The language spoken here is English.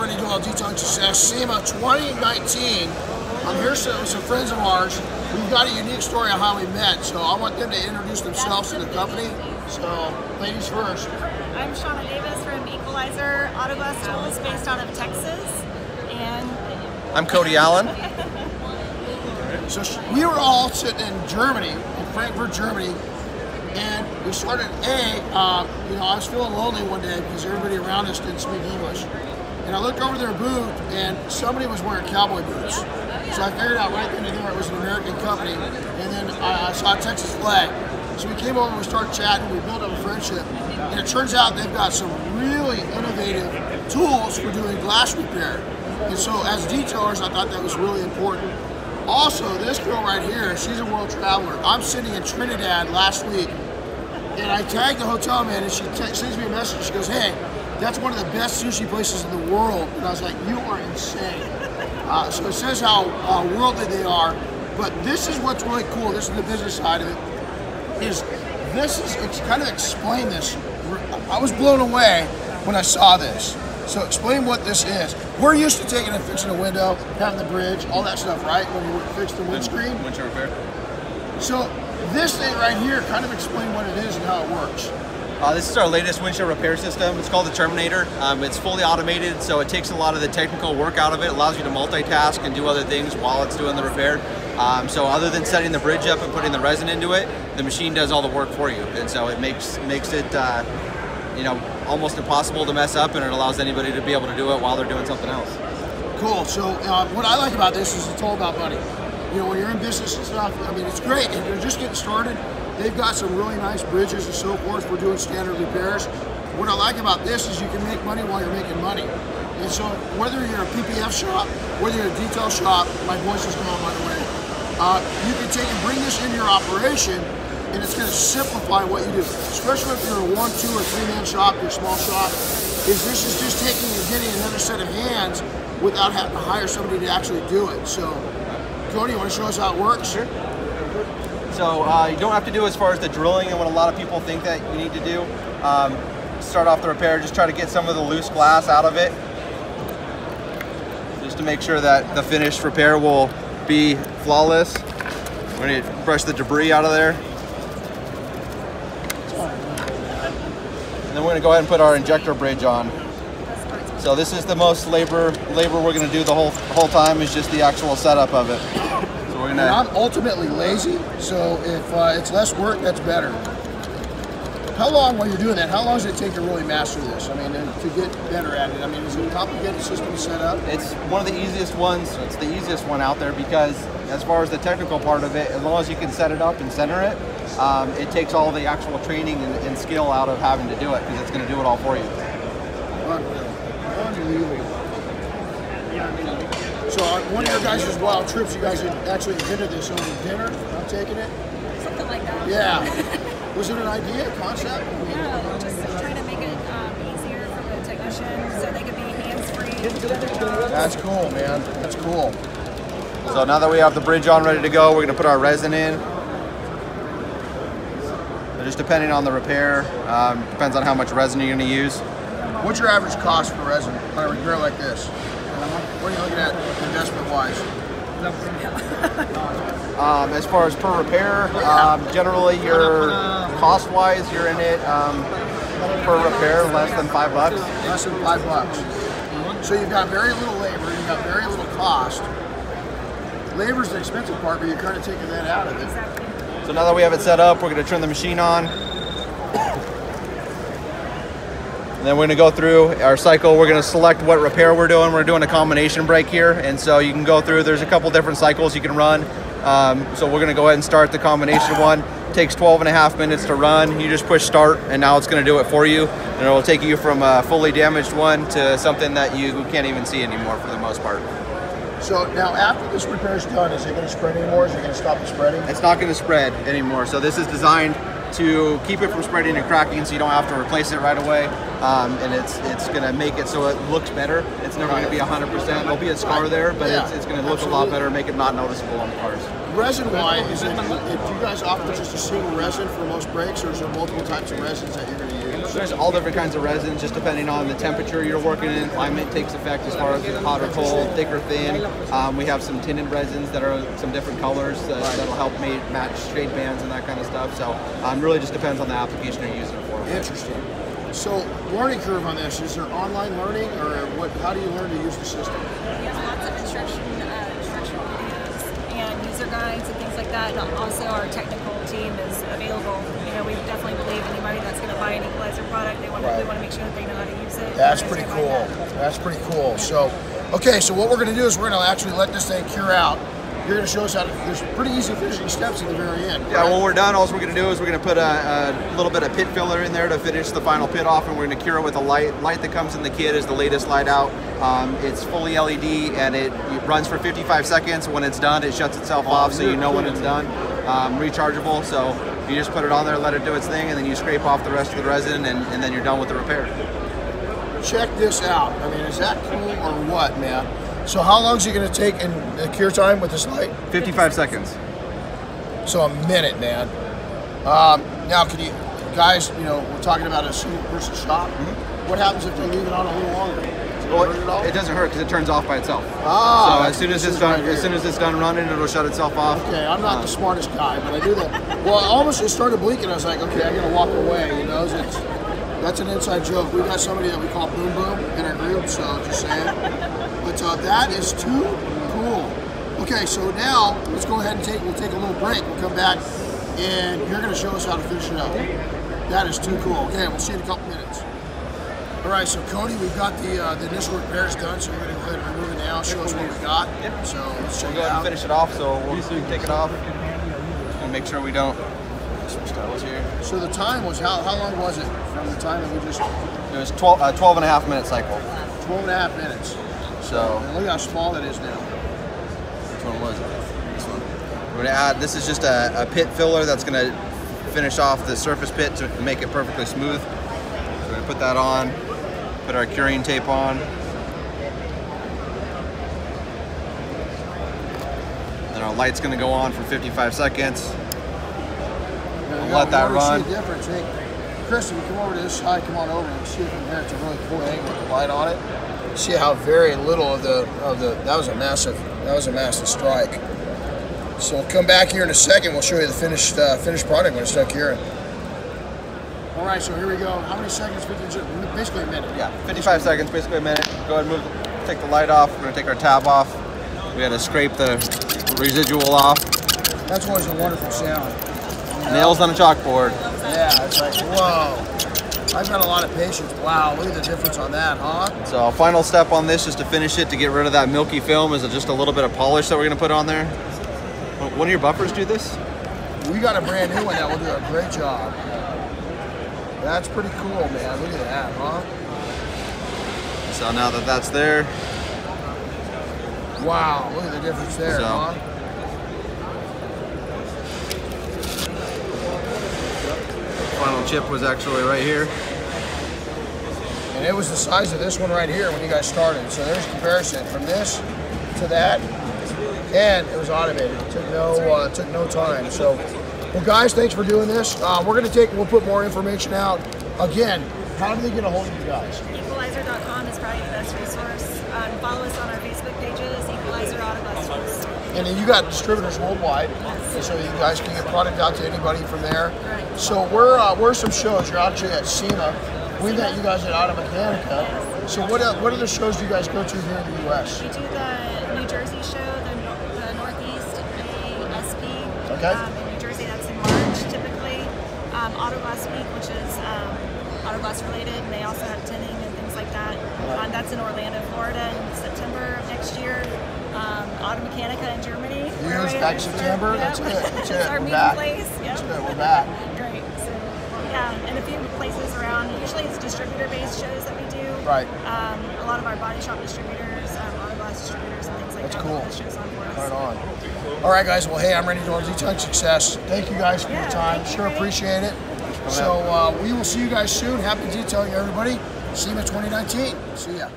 Renny Doyle, Detailing Success, SEMA 2019. I'm here with some friends of ours. We've got a unique story on how we met, so I want them to introduce themselves to the company. So, ladies first. I'm Shauna Davis from Equalizer Auto Glass Tools based out of Texas. And I'm Cody Allen. So we were all sitting in Germany, in Frankfurt, Germany, and we started A, uh, you know, I was feeling lonely one day because everybody around us didn't speak English. And I looked over their booth and somebody was wearing cowboy boots. So I figured out right then and there it was an American company. And then I, saw a Texas flag. So we came over and we started chatting, we built up a friendship. And it turns out they've got some really innovative tools for doing glass repair. And so as detailers, I thought that was really important. Also, this girl right here, she's a world traveler. I'm sitting in Trinidad last week, and I tagged the hotel man, and she sends me a message. She goes, "Hey, that's one of the best sushi places in the world." And I was like, "You are insane." Uh, so it says how uh, worldly they are. But this is what's really cool. This is the business side of it. Is this is it's kind of explain this. I was blown away when I saw this. So explain what this is. We're used to taking and fixing a window, having the bridge, all that stuff, right? When you fix the windscreen. Windshield repair. So this thing right here, kind of explain what it is and how it works. Uh, this is our latest windshield repair system. It's called the Terminator. Um, it's fully automated, so it takes a lot of the technical work out of it. Allows you to multitask and do other things while it's doing the repair. Um, so other than setting the bridge up and putting the resin into it, the machine does all the work for you, and so it makes makes it uh, you know almost impossible to mess up, and it allows anybody to be able to do it while they're doing something else. Cool. So uh, what I like about this is it's all about money. You know, when you're in business and stuff, I mean, it's great. If you're just getting started, they've got some really nice bridges and so forth for doing standard repairs. What I like about this is you can make money while you're making money. And so whether you're a PPF shop, whether you're a detail shop, my voice is gone by the way, uh, you can take and bring this into your operation and it's going to simplify what you do, especially if you're a one, two, or three-man shop, your small shop. Is this is just taking and getting another set of hands without having to hire somebody to actually do it. So, Cody, you want to show us how it works? Sure. So uh, you don't have to do as far as the drilling and what a lot of people think that you need to do. Um, start off the repair, just try to get some of the loose glass out of it, just to make sure that the finished repair will be flawless. We're gonna brush the debris out of there. And then we're gonna go ahead and put our injector bridge on. So this is the most labor labor we're gonna do the whole whole time is just the actual setup of it. So we're gonna. And I'm ultimately lazy, so if uh, it's less work, that's better. How long, while you're doing that, how long does it take to really master this? I mean, to get better at it. I mean, is it a complicated system to set up? It's one of the easiest ones. It's the easiest one out there because as far as the technical part of it, as long as you can set it up and center it, um, it takes all the actual training and, and, skill out of having to do it because it's going to do it all for you. Unbelievable. So on one of your guys' wild trips, you guys had actually invented this over dinner. I'm taking it. Something like that. Yeah. Was it an idea, a concept? Yeah, just trying to make it um, easier for the technician so they could be hands-free. That's cool, man. That's cool. So now that we have the bridge on ready to go, we're going to put our resin in. So just depending on the repair, um, depends on how much resin you're going to use. What's your average cost for resin on a repair like this? What are you looking at investment-wise? um, as far as per repair, um, generally your cost-wise, you're in it um, per repair less than five bucks. Less than five bucks. So you've got very little labor, you've got very little cost. Labor's the expensive part, but you're kind of taking that out of it. So now that we have it set up, we're going to turn the machine on. And then we're going to go through our cycle. We're going to select what repair we're doing. We're doing a combination break here. And so you can go through, there's a couple different cycles you can run. Um, so we're going to go ahead and start the combination one. It takes 12 and a half minutes to run. You just push start and now it's going to do it for you. And it will take you from a fully damaged one to something that you can't even see anymore for the most part. So now after this repair is done, is it going to spread anymore? Is it going to stop the spreading? It's not going to spread anymore. So this is designed to keep it from spreading and cracking so you don't have to replace it right away. Um, and it's it's going to make it so it looks better. It's never going to be 100%. There'll be a scar there, but yeah, it's, it's going to look a lot better, make it not noticeable on the cars. Resin-wise, is it, do you guys offer just a single resin for most breaks, or is there multiple types of resins that you're going to use? There's all different kinds of resins, just depending on the temperature you're working in. Climate takes effect as far as hot or cold, thick or thin. Um, we have some tinted resins that are some different colors that, that'll help ma- match shade bands and that kind of stuff. So um, really just depends on the application you're using it for. Interesting. So, learning curve on this is there online learning, or what? How do you learn to use the system? We have lots of instruction, uh, instructional videos and user guides and things like that. And also, our technical team is available. You know, we definitely believe anybody that's going to buy an equalizer product, they want to, we want to make sure that they know how to use it. That's pretty cool. not. That's pretty cool. So, okay, so what we're going to do is we're going to actually let this thing cure out. You're going to show us how to. There's pretty easy finishing steps at the very end. Yeah, when we're done, all we're going to do is we're going to put a, a little bit of pit filler in there to finish the final pit off, and we're going to cure it with a light. Light that comes in the kit is the latest light out. Um, it's fully LED and it, it runs for 55 seconds. When it's done, it shuts itself off, so you know when it's done. Um, rechargeable, so you just put it on there, let it do its thing, and then you scrape off the rest of the resin, and, and then you're done with the repair. Check this out. I mean, is that cool or what, man? So, how long is it going to take in the cure time with this light? 55 seconds. So, a minute, man. Um, now, can you guys? You know, we're talking about a single person shop. What happens if they leave it on a little longer? Well, hurt at all? it doesn't hurt because it turns off by itself. Ah, so as soon as it's done, right as soon as it's done running, it'll shut itself off. Okay, I'm not Um, the smartest guy, but I do that. Well, I almost it started blinking. I was like, okay, I gotta walk away. You know, it's, that's an inside joke. We got somebody that we call Boom Boom in our group, so just saying. But uh, that is too cool. Okay, so now let's go ahead and take. We'll take a little break. We'll come back, and you're gonna show us how to finish it up. That is too cool. Okay, we'll see you in a couple minutes. All right, so Cody, we've got the uh, the initial repairs done, so we're gonna go ahead and remove it now. Show us what we got. Yep. So let's check We'll it go ahead and finish it off, so we'll take it off. And make sure we don't switch titles here. So the time was how, how long was it from the time that we just It was 12, uh, 12 and a half minute cycle. 12 and a half minutes. So And look how small that is now. which one was it? This one. We're gonna add. This is just a, a pit filler that's gonna finish off the surface pit to make it perfectly smooth. So we're gonna put that on. Put our curing tape on. Then our light's gonna go on for 55 seconds. There you Let that run. See a difference. Hey, Chris, if you come over to this side, come on over and see it from there. It's a really cool angle with the light on it. See how very little of the of the that was a massive that was a massive strike. So we'll come back here in a second. We'll show you the finished uh, finished product when it's done curing. All right, so here we go. How many seconds? 50, basically a minute. Yeah, 55 seconds, basically a minute. Go ahead and move, take the light off. We're gonna take our tab off. We gotta scrape the residual off. That's always a wonderful sound. Nails on a chalkboard. Yeah, it's like, whoa. I've got a lot of patience. Wow, look at the difference on that, huh? So final step on this is to finish it to get rid of that milky film is just a little bit of polish that we're gonna put on there. One of your buffers do this? We got a brand new one that will do a great job. That's pretty cool, man. Look at that, huh? So now that that's there, Wow, look at the difference there, So- huh? final chip was actually right here. And it was the size of this one right here when you guys started. So there's comparison from this to that, and it was automated. It took no uh, took no time. So, well, guys, thanks for doing this. Uh, we're gonna take. We'll put more information out. Again, how do they get a hold of you guys? Equalizer.com is probably the best resource. Um, follow us on our Facebook pages, Equalizer Auto Busters. And then you got distributors worldwide, so you guys can get product out to anybody from there. Right. So we're uh, we're some shows. You're actually at SEMA. We met you guys at Automechanika. So what uh, what other shows do you guys go to here in the U.S.? We do the New Jersey show, the, the Northeast ASP. Okay. Um, Um, Auto Glass Week, which is um, Autobus related, and they also have tinning and things like that. Um, that's in Orlando, Florida in September of next year. Um, Automechanika in Germany. Huge, back September. That's it. That's it. our We're meeting back. place. Yep. That's good. We're back. Great. So, yeah, and a few places around. Usually it's distributor-based shows that we do. Right. Um, a lot of our body shop distributors, distributors, and things like That's that. cool. Put shows on for us. Right on. All right, guys. Well, hey, I'm Renny Doyle. Touch Success. Thank you guys for Yeah, your time. thank you, Sure appreciate it. So uh, we will see you guys soon. Happy detailing, everybody. SEMA 2019. See ya.